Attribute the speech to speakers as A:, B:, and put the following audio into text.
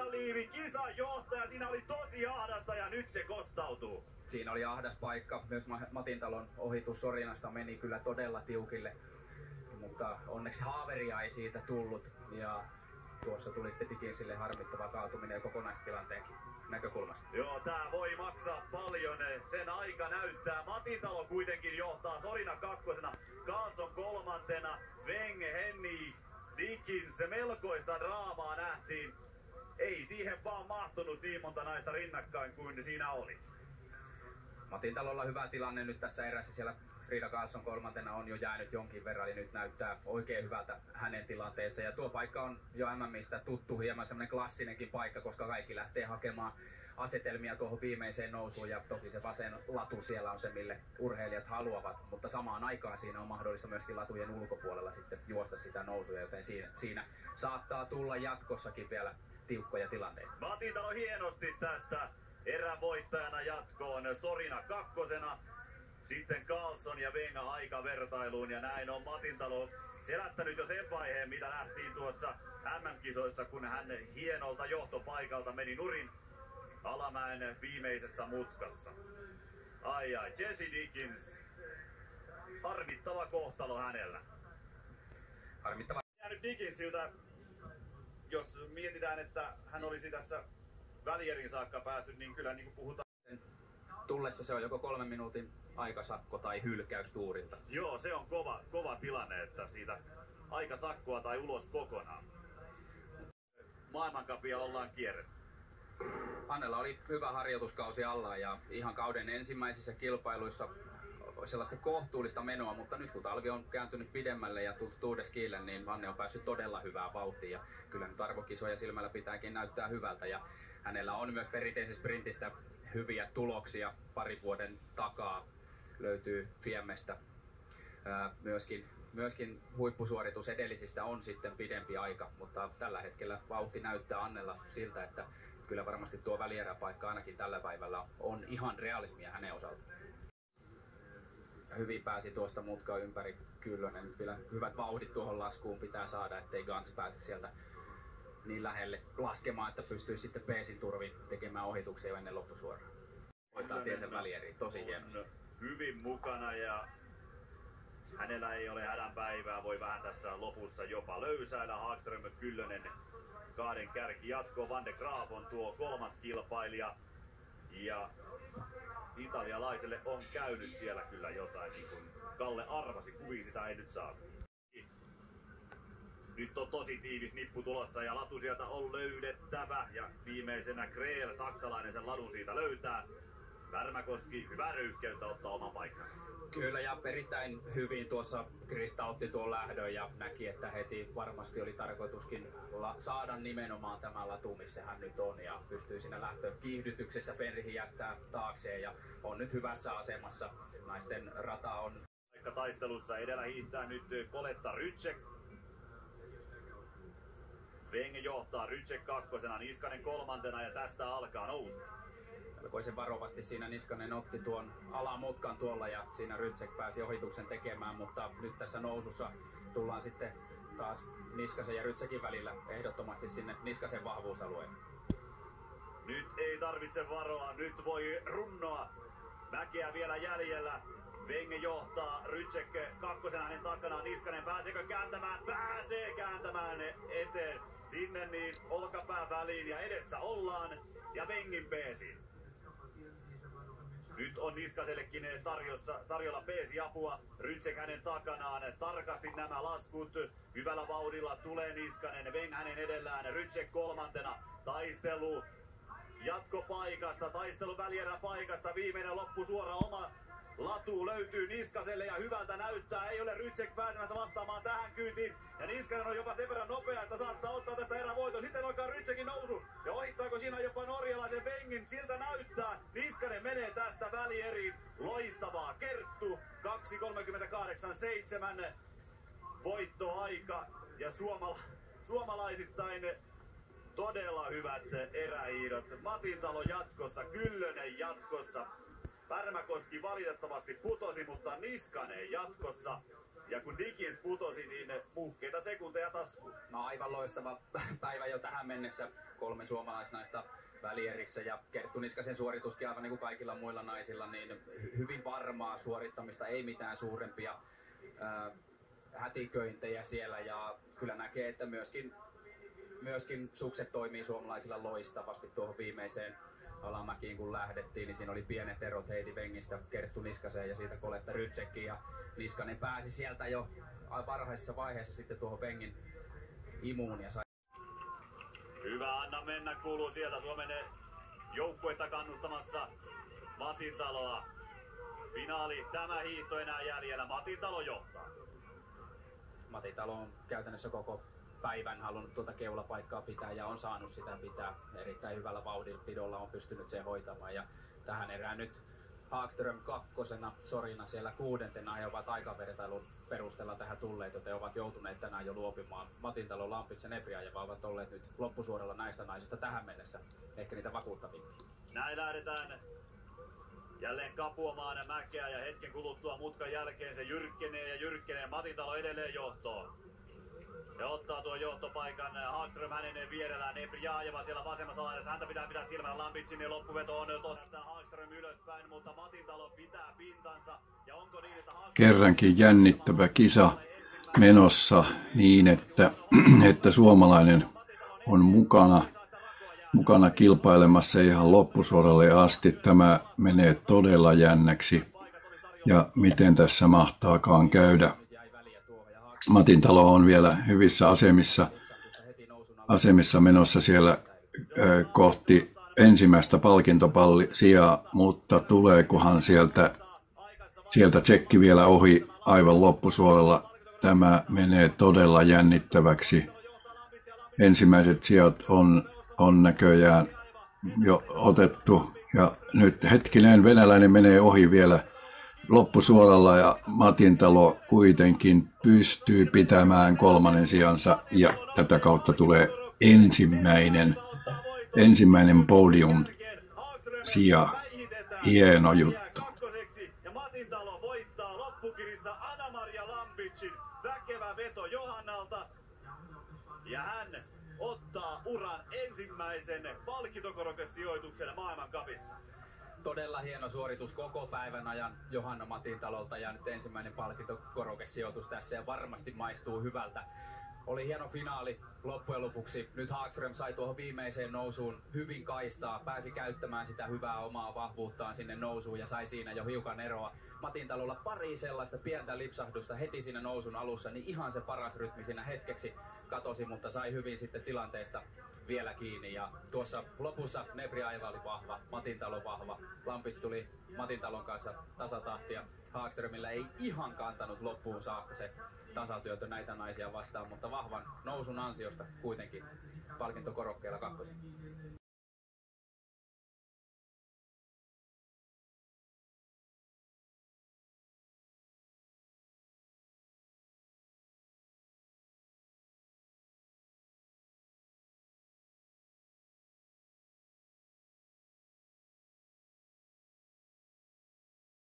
A: Rantaliivi, kisan johtaja. Siinä oli tosi ahdasta ja nyt se kostautuu.
B: Siinä oli ahdas paikka. Myös Matintalon ohitus Sorinasta meni kyllä todella tiukille. Mutta onneksi haaveria ei siitä tullut. Ja tuossa tuli sitten sille harmittava kaatuminen ja kokonaistilanteen näkökulmasta.
A: Joo, tää voi maksaa paljon. Sen aika näyttää. Matintalo kuitenkin johtaa Sorina kakkosena, Kaason kolmantena, Venge, Henni, Dikin. Se melkoista draamaa nähtiin. Ei siihen vaan mahtunut niin monta naista rinnakkain kuin siinä oli.
B: Matintalolla hyvä tilanne nyt tässä erässä siellä Frida Karlsson kolmantena on jo jäänyt jonkin verran ja nyt näyttää oikein hyvältä hänen tilanteensa. Ja tuo paikka on jo MMistä tuttu, hieman semmoinen klassinenkin paikka, koska kaikki lähtee hakemaan asetelmia tuohon viimeiseen nousuun ja toki se vasen latu siellä on se, mille urheilijat haluavat, mutta samaan aikaan siinä on mahdollista myöskin latujen ulkopuolella sitten juosta sitä nousuja, joten siinä, siinä saattaa tulla jatkossakin vielä tiukkoja tilanteita.
A: Matintalo hienosti tästä erävoittajana jatkoon Sorina kakkosena, sitten Carlson ja Venga aikavertailuun ja näin on Matintalo selättänyt jo sen vaiheen, mitä nähtiin tuossa MM-kisoissa, kun hän hienolta johtopaikalta meni nurin Alamäen viimeisessä mutkassa. Ai ai, Jesse Dickens. Harmittava kohtalo hänellä.
B: Harmittava.
A: Jäänyt Dickensiltä, jos mietitään, että hän olisi tässä välierin saakka päässyt, niin kyllä niin kuin puhutaan
B: tullessa se on joko kolmen minuutin aikasakko tai hylkäys tuurilta.
A: Joo, se on kova, kova tilanne, että siitä aikasakkoa tai ulos kokonaan. Maailmankapia ollaan kierretty.
B: Annella oli hyvä harjoituskausi alla ja ihan kauden ensimmäisissä kilpailuissa sellaista kohtuullista menoa, mutta nyt kun talvi on kääntynyt pidemmälle ja tullut Tuudeskille, niin Anne on päässyt todella hyvää vauhtia. Ja kyllä nyt arvokisoja silmällä pitääkin näyttää hyvältä ja hänellä on myös perinteisestä sprintistä hyviä tuloksia pari vuoden takaa löytyy Fiemmestä. Myöskin, myöskin huippusuoritus edellisistä on sitten pidempi aika, mutta tällä hetkellä vauhti näyttää Annella siltä, että kyllä varmasti tuo välieräpaikka ainakin tällä päivällä on ihan realismia hänen osaltaan. Hyvin pääsi tuosta mutka ympäri Kyllönen. Kyllä hyvät vauhdit tuohon laskuun pitää saada, ettei Gans pääse sieltä niin lähelle laskemaan, että pystyy sitten peesin turvin tekemään ohituksia ennen loppusuoraa. Hoitaa tiensä välieriin, tosi hienosti.
A: Hyvin mukana ja hänellä ei ole hädänpäivää, voi vähän tässä lopussa jopa löysäillä. Haagström Kyllönen kahden kärki jatko. Van de Graaf on tuo kolmas kilpailija. Ja italialaiselle on käynyt siellä kyllä jotain, niin kuin Kalle arvasi, kuvia sitä ei nyt saa. Nyt on tosi tiivis nippu tulossa ja latu sieltä on löydettävä. Ja viimeisenä Kreel, saksalainen, sen ladun siitä löytää. Värmäkoski, hyvää röyhkeyttä ottaa oman paikkansa.
B: Kyllä ja erittäin hyvin tuossa Krista otti tuon lähdön ja näki, että heti varmasti oli tarkoituskin saada nimenomaan tämä latu, missä hän nyt on ja pystyy siinä lähtö kiihdytyksessä Fenrihin jättää taakseen ja on nyt hyvässä asemassa. Naisten rata on
A: taistelussa edellä hiihtää nyt Koletta Rytsek. Venge johtaa Rytsek kakkosena, Niskanen kolmantena ja tästä alkaa nousu
B: melkoisen varovasti siinä Niskanen otti tuon alamutkan tuolla ja siinä Rytsek pääsi ohituksen tekemään, mutta nyt tässä nousussa tullaan sitten taas Niskasen ja Rytsekin välillä ehdottomasti sinne Niskasen vahvuusalueen.
A: Nyt ei tarvitse varoa, nyt voi runnoa. Väkeä vielä jäljellä. Venge johtaa, Rytsek kakkosen hänen takana, Niskanen pääseekö kääntämään? Pääsee kääntämään eteen. Sinne niin olkapää väliin ja edessä ollaan ja Vengin peesi. Nyt on Niskasellekin tarjossa, tarjolla peesi-apua. Rytsek hänen takanaan. Tarkasti nämä laskut. Hyvällä vauhdilla tulee Niskanen. Veng hänen edellään. Rytsek kolmantena. Taistelu jatkopaikasta. Taistelu välieräpaikasta. Viimeinen loppu suora oma Latu löytyy Niskaselle ja hyvältä näyttää. Ei ole Rytsek pääsemässä vastaamaan tähän kyytiin. Ja Niskanen on jopa sen verran nopea, että saattaa ottaa tästä erävoiton. Sitten alkaa Rytsekin nousu. Ja ohittaako siinä jopa norjalaisen Vengin? Siltä näyttää. Niskanen menee tästä välieriin. Loistavaa. Kerttu 2.38.7. Voittoaika. Ja suomala, suomalaisittain todella hyvät erähiidot. Matintalo jatkossa, Kyllönen jatkossa. Pärmäkoski valitettavasti putosi, mutta Niskanen jatkossa. Ja kun Dickens putosi, niin muhkeita sekunteja taskuun.
B: No aivan loistava päivä jo tähän mennessä. Kolme suomalaisnaista välierissä ja Kerttu Niskasen suorituskin aivan niin kuin kaikilla muilla naisilla, niin hyvin varmaa suorittamista, ei mitään suurempia äh, hätiköintejä siellä ja kyllä näkee, että myöskin, myöskin sukset toimii suomalaisilla loistavasti tuohon viimeiseen alamäkiin kun lähdettiin, niin siinä oli pienet erot Heidi Vengistä Kerttu Niskaseen ja siitä Koletta Rytsekin ja Niskanen pääsi sieltä jo varhaisessa vaiheessa sitten tuohon Vengin imuun ja sai
A: Hyvä, anna mennä, kuuluu sieltä Suomen joukkuetta kannustamassa Matintaloa. Finaali, tämä hiihto enää jäljellä. Matintalo johtaa.
B: Matintalo on käytännössä koko päivän halunnut tuota keulapaikkaa pitää ja on saanut sitä pitää. Erittäin hyvällä vauhdinpidolla on pystynyt se hoitamaan ja tähän erään nyt Haagström kakkosena, Sorina siellä kuudentena. He ovat aikavertailun perusteella tähän tulleet, joten ovat joutuneet tänään jo luopimaan. Matintalo, Lampits ja Nebriajeva ovat olleet nyt loppusuoralla näistä naisista tähän mennessä. Ehkä niitä vakuuttavia.
A: Näin lähdetään jälleen kapuamaan mäkeä ja hetken kuluttua mutkan jälkeen se jyrkkenee ja jyrkkenee. Matintalo edelleen johtoon. Ja ottaa tuon johtopaikan Hagström hänen vierellään. Nebriajeva siellä vasemmassa laidassa. Häntä pitää pitää silmällä ja loppuveto on tosiaan Hagström ylöspäin, mutta Matintalo pitää pintansa. Ja onko niin, että Hagström...
C: Kerrankin jännittävä kisa menossa niin, että, että suomalainen on mukana, mukana kilpailemassa ihan loppusuoralle asti. Tämä menee todella jännäksi ja miten tässä mahtaakaan käydä. Matin talo on vielä hyvissä asemissa, asemissa menossa siellä kohti ensimmäistä palkintopallisijaa, mutta tuleekohan sieltä, sieltä tsekki vielä ohi aivan loppusuolella. Tämä menee todella jännittäväksi. Ensimmäiset sijat on, on näköjään jo otettu ja nyt hetkinen venäläinen menee ohi vielä loppusuoralla ja Matintalo kuitenkin pystyy pitämään kolmannen sijansa ja tätä kautta tulee ensimmäinen, ensimmäinen podium sija. Hieno juttu.
A: Väkevä veto Johannalta. Ja hän ottaa uran ensimmäisen palkintokorokesijoituksen maailmankapissa
B: todella hieno suoritus koko päivän ajan Johanna Matintalolta ja nyt ensimmäinen palkintokorokesijoitus tässä ja varmasti maistuu hyvältä. Oli hieno finaali loppujen lopuksi. Nyt Haagström sai tuohon viimeiseen nousuun hyvin kaistaa, pääsi käyttämään sitä hyvää omaa vahvuuttaan sinne nousuun ja sai siinä jo hiukan eroa. Matintalolla pari sellaista pientä lipsahdusta heti siinä nousun alussa, niin ihan se paras rytmi siinä hetkeksi katosi, mutta sai hyvin sitten tilanteesta vielä kiinni. Ja tuossa lopussa Nebri Aiva oli vahva, Matintalo vahva. Lampits tuli Matintalon kanssa tasatahtia. Haagströmillä ei ihan kantanut loppuun saakka se tasatyötö näitä naisia vastaan, mutta vahvan nousun ansiosta kuitenkin palkintokorokkeella kakkosen.